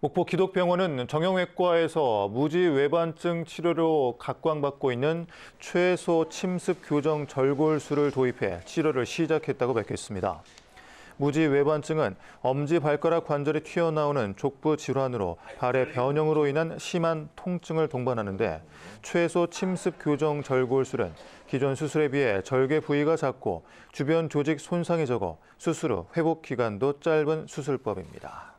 목포 기독병원은 정형외과에서 무지 외반증 치료로 각광받고 있는 최소 침습 교정 절골술을 도입해 치료를 시작했다고 밝혔습니다. 무지 외반증은 엄지발가락 관절이 튀어나오는 족부 질환으로 발의 변형으로 인한 심한 통증을 동반하는데 최소 침습 교정 절골술은 기존 수술에 비해 절개 부위가 작고 주변 조직 손상이 적어 수술 후 회복 기간도 짧은 수술법입니다.